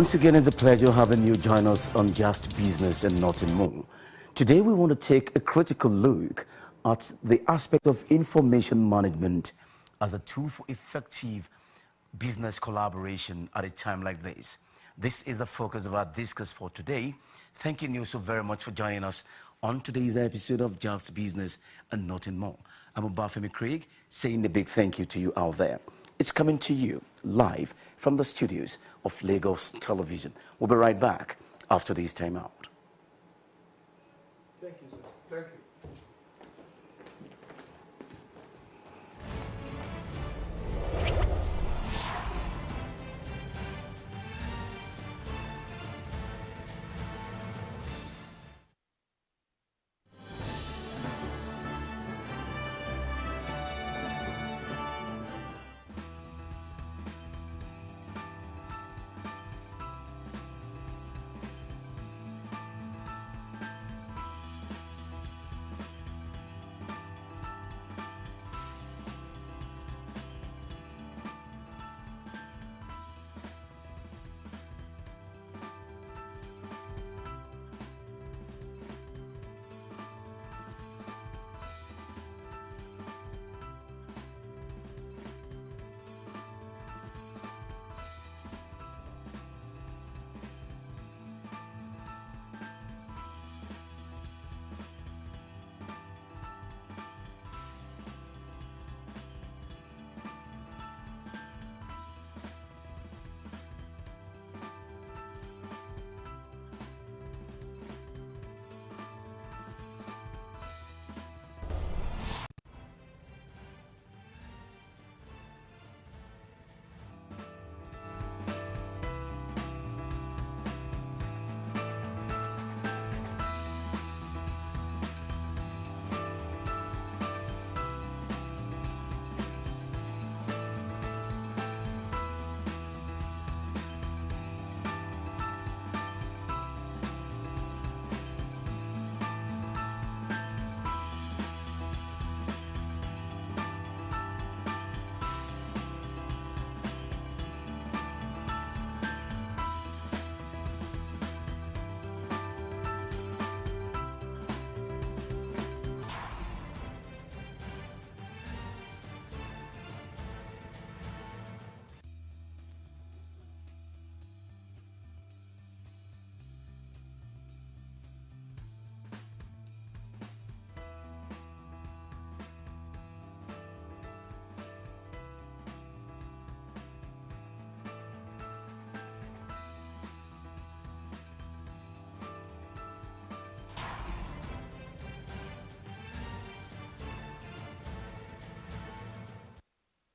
Once again, it's a pleasure having you join us on Just Business and Nothing More. Today, we want to take a critical look at the aspect of information management as a tool for effective business collaboration at a time like this. This is the focus of our discuss for today. Thanking you so very much for joining us on today's episode of Just Business and Nothing More. I'm Obafemi Craig saying a big thank you to you out there. It's coming to you live from the studios of Lagos Television. We'll be right back after this time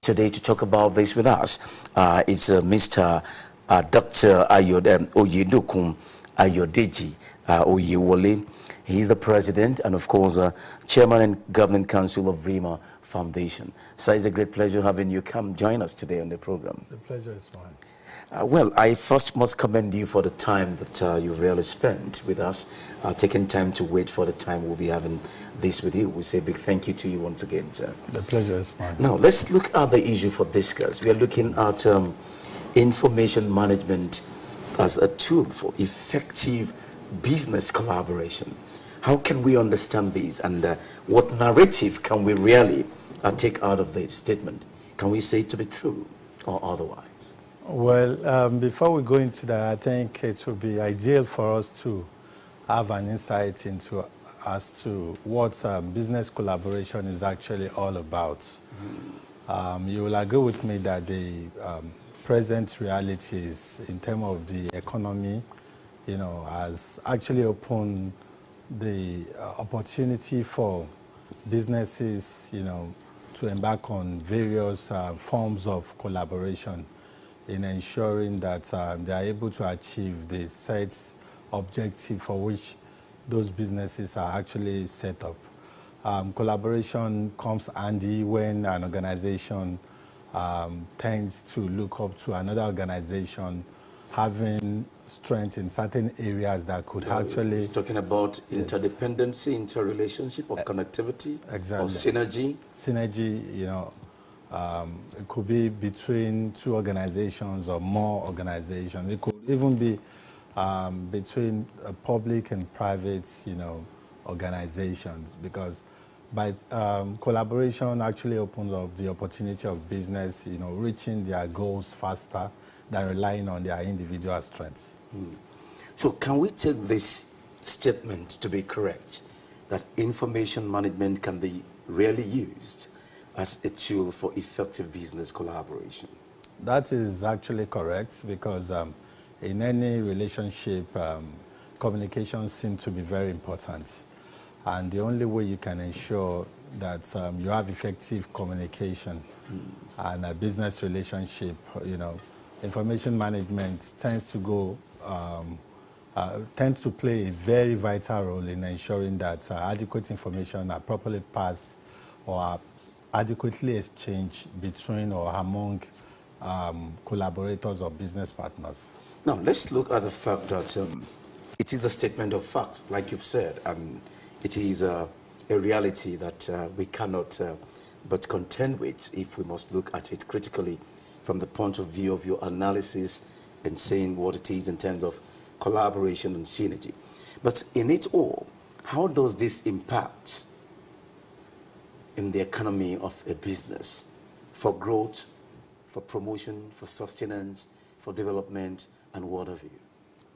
Today to talk about this with us uh, uh, Mr. Uh, Dr. Ayod um, Ayodeji uh, Oyewole. He's the president and, of course, uh, chairman and governing council of RIMA Foundation. So it's a great pleasure having you come join us today on the program. The pleasure is mine. Uh, well, I first must commend you for the time that uh, you've really spent with us, uh, taking time to wait for the time we'll be having this with you. We say a big thank you to you once again, sir. The pleasure is mine. Now, let's look at the issue for discuss. We are looking at um, information management as a tool for effective business collaboration. How can we understand this and uh, what narrative can we really uh, take out of this statement? Can we say it to be true or otherwise? Well, um, before we go into that, I think it would be ideal for us to have an insight into as to what um, business collaboration is actually all about. Um, you will agree with me that the um, present realities in terms of the economy, you know, has actually opened the uh, opportunity for businesses, you know, to embark on various uh, forms of collaboration in ensuring that um, they are able to achieve the set objective for which those businesses are actually set up. Um, collaboration comes handy when an organization um, tends to look up to another organization having strength in certain areas that could uh, actually... Talking about yes. interdependency, interrelationship, or uh, connectivity, exactly. or synergy? Synergy, you know, um, it could be between two organizations or more organizations. It could even be um, between uh, public and private, you know, organizations because by um, collaboration actually opens up the opportunity of business, you know, reaching their goals faster than relying on their individual strengths. Mm. So can we take this statement to be correct, that information management can be really used as a tool for effective business collaboration? That is actually correct because um, in any relationship, um, communication seems to be very important. And the only way you can ensure that um, you have effective communication mm. and a business relationship, you know, information management tends to go, um, uh, tends to play a very vital role in ensuring that uh, adequate information are properly passed or are adequately exchanged between or among um, collaborators or business partners. Now, let's look at the fact that um, it is a statement of fact, like you've said. Um, it is a reality that uh, we cannot uh, but contend with if we must look at it critically from the point of view of your analysis and saying what it is in terms of collaboration and synergy. But in it all, how does this impact in the economy of a business for growth, for promotion, for sustenance, for development, and what have you?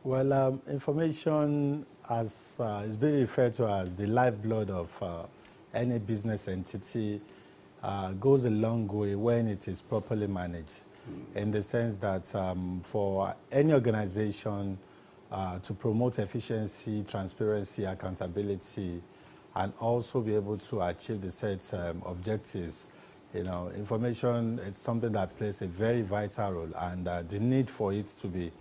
Well, um, information as uh, is being referred to as the lifeblood of uh, any business entity uh, goes a long way when it is properly managed. Mm. In the sense that um, for any organization uh, to promote efficiency, transparency, accountability, and also be able to achieve the set um, objectives, you know, information is something that plays a very vital role, and uh, the need for it to be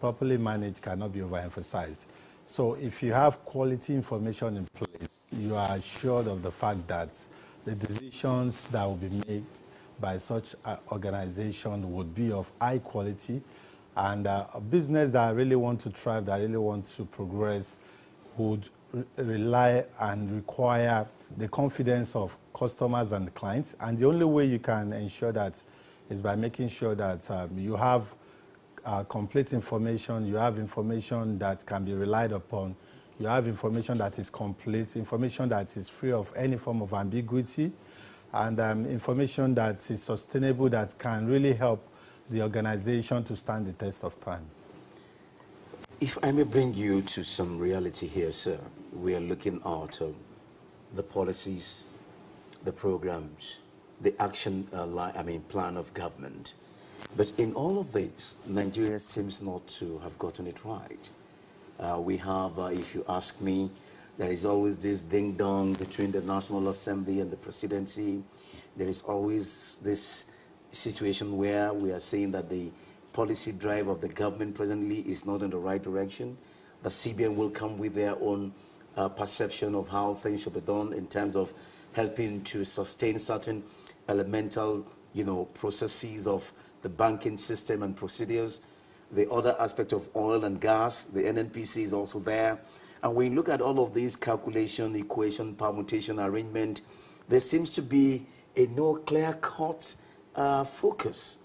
properly managed cannot be overemphasized. So if you have quality information in place, you are assured of the fact that the decisions that will be made by such an organization would be of high quality and uh, a business that really want to thrive, that really want to progress would re rely and require the confidence of customers and clients. And the only way you can ensure that is by making sure that um, you have uh, complete information, you have information that can be relied upon, you have information that is complete, information that is free of any form of ambiguity, and um, information that is sustainable that can really help the organization to stand the test of time. If I may bring you to some reality here, sir, we are looking at the policies, the programs, the action uh, I mean, plan of government. But in all of this, Nigeria seems not to have gotten it right. Uh, we have, uh, if you ask me, there is always this ding-dong between the National Assembly and the presidency. There is always this situation where we are saying that the policy drive of the government presently is not in the right direction. The CBN will come with their own uh, perception of how things should be done in terms of helping to sustain certain elemental, you know, processes of the banking system and procedures. The other aspect of oil and gas, the NNPC is also there. And when you look at all of these calculation, equation, permutation, arrangement, there seems to be a no clear-cut uh, focus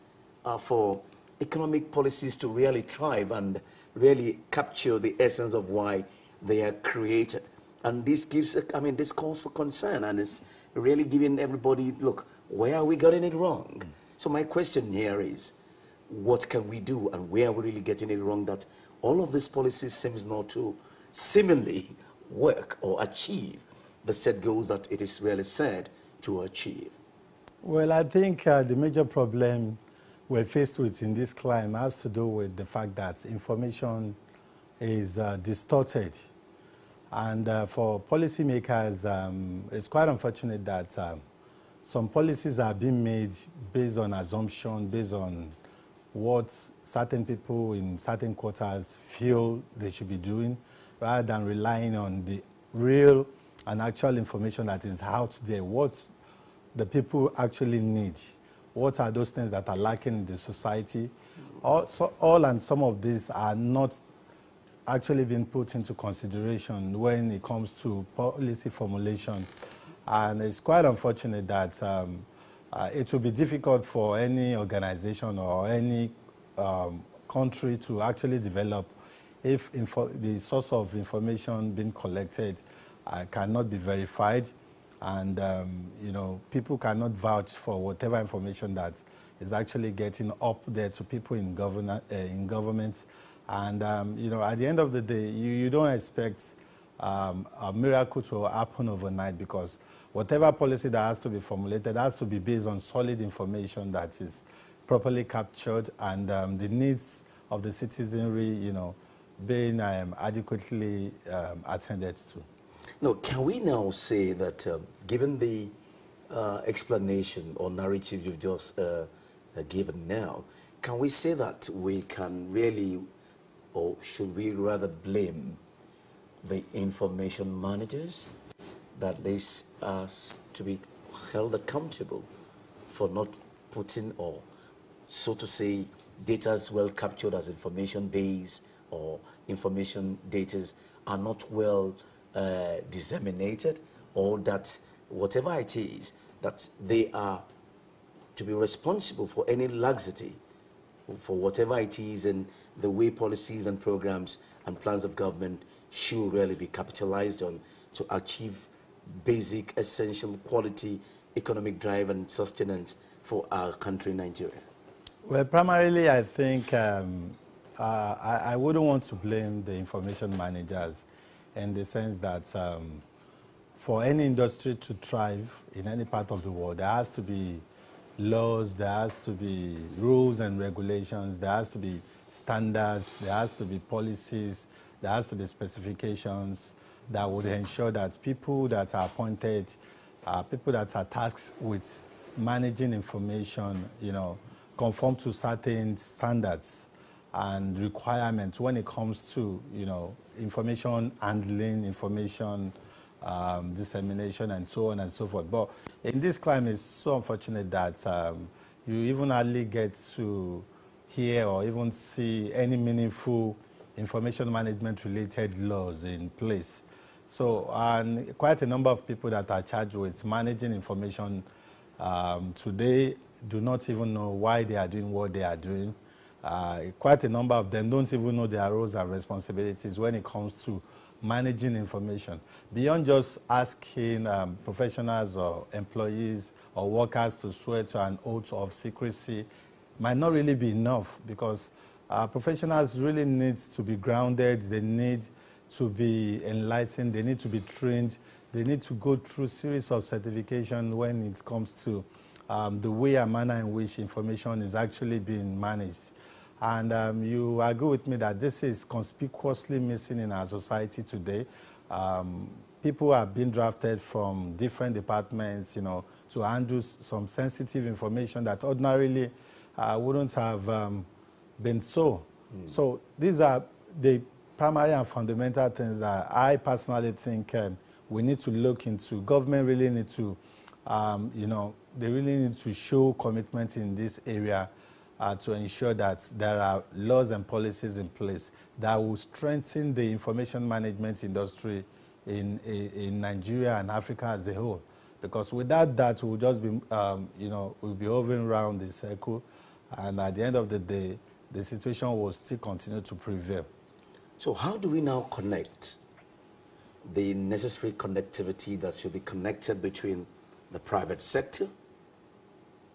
uh, for economic policies to really thrive and really capture the essence of why they are created. And this gives, I mean, this calls for concern and it's really giving everybody, look, where are we getting it wrong? Mm. So my question here is, what can we do and where are we really getting it wrong that all of these policies seems not to seemingly work or achieve the set goals that it is really said to achieve? Well, I think uh, the major problem we're faced with in this climate has to do with the fact that information is uh, distorted. And uh, for policymakers, um, it's quite unfortunate that um, some policies are being made based on assumption, based on what certain people in certain quarters feel they should be doing, rather than relying on the real and actual information that is out there, what the people actually need. What are those things that are lacking in the society? All, so all and some of these are not actually being put into consideration when it comes to policy formulation. And it's quite unfortunate that um, uh, it will be difficult for any organization or any um, country to actually develop if the source of information being collected uh, cannot be verified and um, you know people cannot vouch for whatever information that is actually getting up there to people in, uh, in government and um, you know at the end of the day you, you don't expect um, a miracle to happen overnight because whatever policy that has to be formulated has to be based on solid information that is properly captured and um, the needs of the citizenry, you know, being um, adequately um, attended to. Now, can we now say that uh, given the uh, explanation or narrative you've just uh, uh, given now, can we say that we can really, or should we rather blame the information managers that this us to be held accountable for not putting or so to say data is well captured as information base or information data are not well uh, disseminated or that whatever it is that they are to be responsible for any laxity for whatever it is and the way policies and programs and plans of government should really be capitalized on to achieve basic, essential, quality economic drive and sustenance for our country, Nigeria? Well, primarily, I think um, uh, I, I, wouldn't want to blame the information managers in the sense that um, for any industry to thrive in any part of the world, there has to be laws, there has to be rules and regulations, there has to be standards, there has to be policies, there has to be specifications that would ensure that people that are appointed, uh, people that are tasked with managing information, you know, conform to certain standards and requirements when it comes to, you know, information handling, information um, dissemination, and so on and so forth. But in this climate, it's so unfortunate that um, you even hardly get to hear or even see any meaningful information management related laws in place. So, and quite a number of people that are charged with managing information um, today do not even know why they are doing what they are doing. Uh, quite a number of them don't even know their roles and responsibilities when it comes to managing information. Beyond just asking um, professionals or employees or workers to swear to an oath of secrecy might not really be enough because uh, professionals really need to be grounded, they need to be enlightened, they need to be trained, they need to go through series of certification when it comes to um, the way and manner in which information is actually being managed. And um, you agree with me that this is conspicuously missing in our society today. Um, people are being drafted from different departments, you know, to handle some sensitive information that ordinarily uh, wouldn't have um, been so. Mm. So these are the primary and fundamental things that I personally think um, we need to look into. Government really need to, um, you know, they really need to show commitment in this area uh, to ensure that there are laws and policies in place that will strengthen the information management industry in, in, in Nigeria and Africa as a whole. Because without that, we'll just be, um, you know, we'll be hovering around the circle. And at the end of the day, the situation will still continue to prevail. So how do we now connect the necessary connectivity that should be connected between the private sector,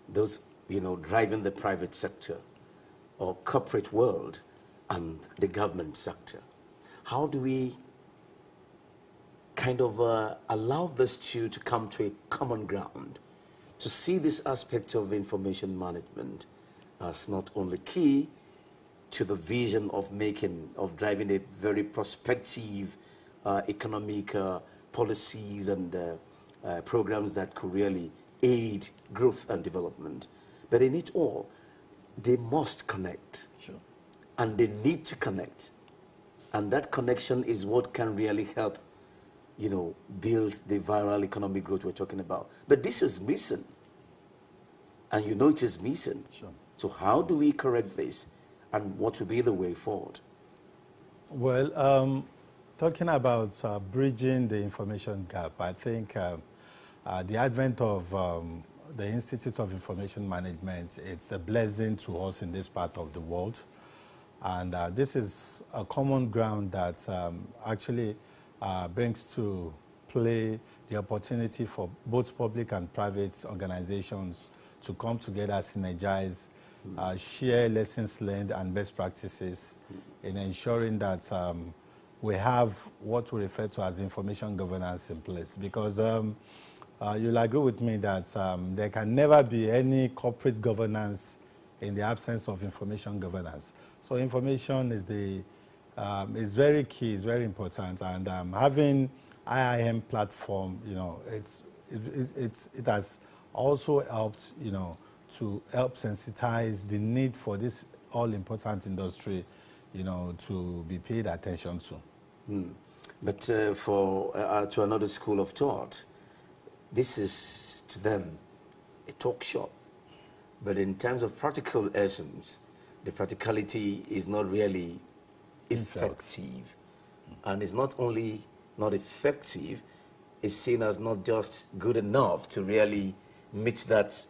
those you know driving the private sector or corporate world and the government sector? How do we kind of uh, allow these two to come to a common ground to see this aspect of information management as not only key to the vision of making, of driving a very prospective uh, economic uh, policies and uh, uh, programs that could really aid growth and development. But in it all, they must connect. Sure. And they need to connect. And that connection is what can really help, you know, build the viral economic growth we're talking about. But this is missing. And you know it is missing. Sure. So how do we correct this? and what will be the way forward? Well, um, talking about uh, bridging the information gap, I think uh, uh, the advent of um, the Institute of Information Management, it's a blessing to us in this part of the world. And uh, this is a common ground that um, actually uh, brings to play the opportunity for both public and private organizations to come together, synergize, uh, share lessons learned and best practices in ensuring that um, we have what we refer to as information governance in place. Because um, uh, you'll agree with me that um, there can never be any corporate governance in the absence of information governance. So information is the um, is very key, is very important, and um, having IIM platform, you know, it's it, it's it has also helped, you know, to help sensitize the need for this all-important industry, you know, to be paid attention to. Mm. But uh, for uh, to another school of thought, this is to them a talk shop. But in terms of practical essence, the practicality is not really effective. And it's not only not effective, it's seen as not just good enough to really meet that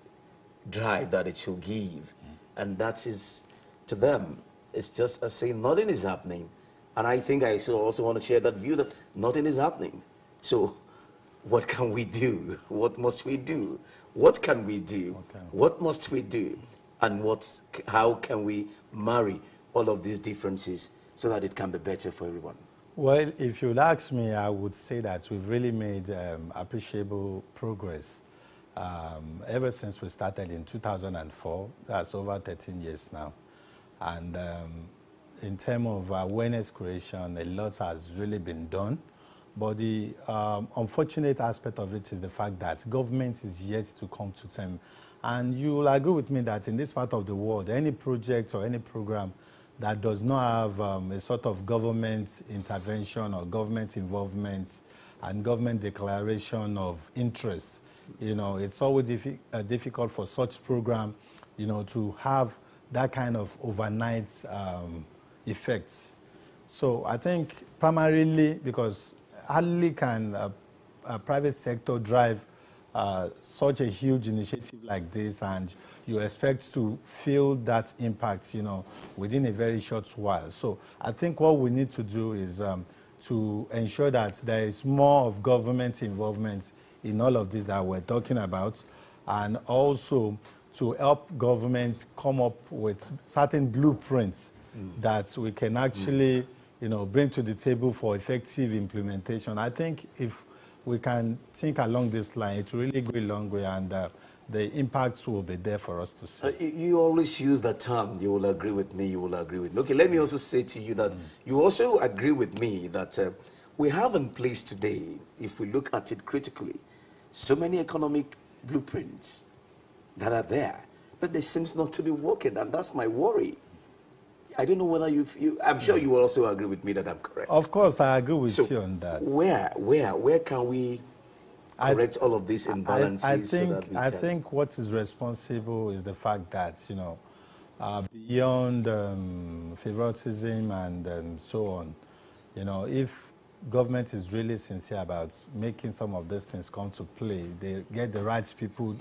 drive that it should give. And that is, to them, it's just as saying nothing is happening. And I think I also want to share that view that nothing is happening. So what can we do? What must we do? What can we do? Okay. What must we do? And what, how can we marry all of these differences so that it can be better for everyone? Well, if you'd ask me, I would say that we've really made um, appreciable progress um, ever since we started in 2004. That's over 13 years now. And um, in terms of awareness creation, a lot has really been done. But the um, unfortunate aspect of it is the fact that government is yet to come to term. And you will agree with me that in this part of the world, any project or any program that does not have um, a sort of government intervention or government involvement and government declaration of interest, you know, it's always diffi uh, difficult for such program, you know, to have that kind of overnight um, effects. So I think primarily because hardly can a, a private sector drive uh, such a huge initiative like this and you expect to feel that impact, you know, within a very short while. So I think what we need to do is um, to ensure that there is more of government involvement in all of this that we're talking about and also to help governments come up with certain blueprints mm. that we can actually mm you know, bring to the table for effective implementation. I think if we can think along this line, it will really go a long way and uh, the impacts will be there for us to see. Uh, you always use that term, you will agree with me, you will agree with me. Okay, let me also say to you that mm. you also agree with me that uh, we have in place today, if we look at it critically, so many economic blueprints that are there, but they seems not to be working, and that's my worry. I don't know whether you, you I'm sure you will also agree with me that I'm correct. Of course, I agree with so you on that. Where, where, where can we correct I, all of these imbalances I, I think, so I think what is responsible is the fact that, you know, uh, beyond um, favoritism and um, so on, you know, if government is really sincere about making some of these things come to play, they get the right people,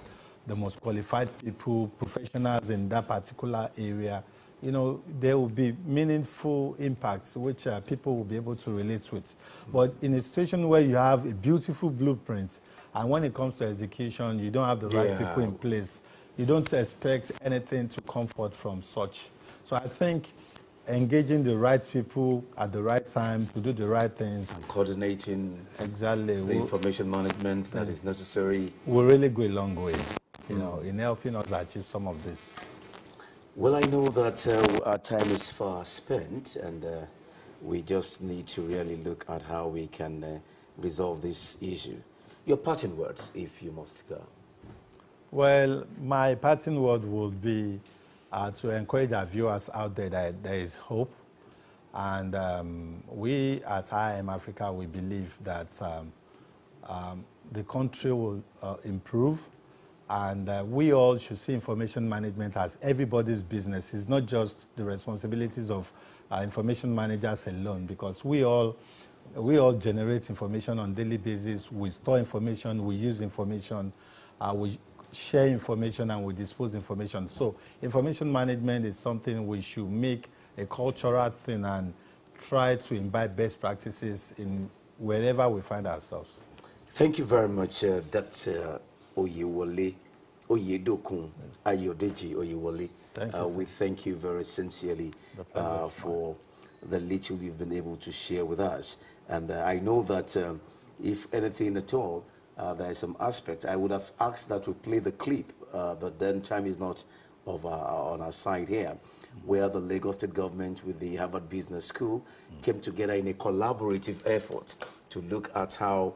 the most qualified people, professionals in that particular area, you know, there will be meaningful impacts which uh, people will be able to relate with. But in a situation where you have a beautiful blueprint, and when it comes to execution, you don't have the right yeah. people in place, you don't expect anything to comfort from such. So I think engaging the right people at the right time to do the right things. And coordinating exactly the we'll, information management that is necessary. Will really go a long way, you mm. know, in helping us achieve some of this. Well, I know that uh, our time is far spent, and uh, we just need to really look at how we can uh, resolve this issue. Your parting words, if you must go. Well, my parting word would be uh, to encourage our viewers out there that there is hope. And um, we at IIM Africa, we believe that um, um, the country will uh, improve and uh, we all should see information management as everybody's business. It's not just the responsibilities of uh, information managers alone, because we all, we all generate information on daily basis. We store information, we use information, uh, we share information, and we dispose information. So information management is something we should make a cultural thing and try to imbibe best practices in wherever we find ourselves. Thank you very much, uh, Dr. Oyewole, Oyedokun, Ayodeji Oyewole. Thank you, uh, we thank you very sincerely uh, for the little you've been able to share with us. And uh, I know that um, if anything at all, uh, there is some aspect. I would have asked that we play the clip, uh, but then time is not of our, on our side here, where the Lagos State government with the Harvard Business School came together in a collaborative effort to look at how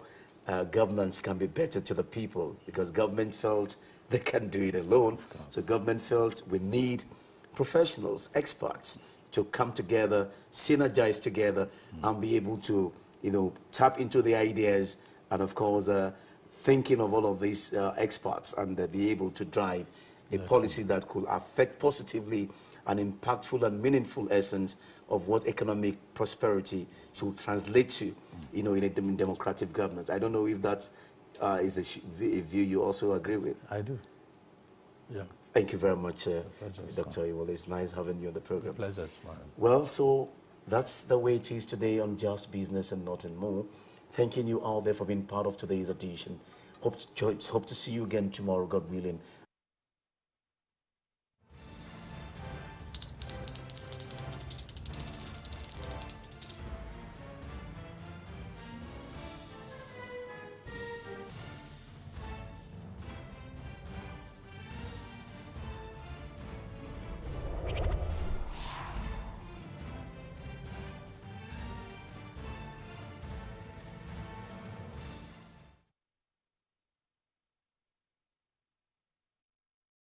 uh, governance can be better to the people, because government felt they can't do it alone. So government felt we need professionals, experts, to come together, synergize together, and be able to, you know, tap into the ideas and, of course, uh, thinking of all of these uh, experts and uh, be able to drive a policy that could affect positively an impactful and meaningful essence of what economic prosperity should translate to, you know, in a democratic governance. I don't know if that uh, is a, sh- a view you also agree with. I do. Yeah, Thank you very much, uh, Dr. Iwole. It's nice having you on the program. pleasure is mine. Well, so that's the way it is today on Just Business and Nothing More. Thanking you all there for being part of today's edition. Hope to, hope to see you again tomorrow, God willing,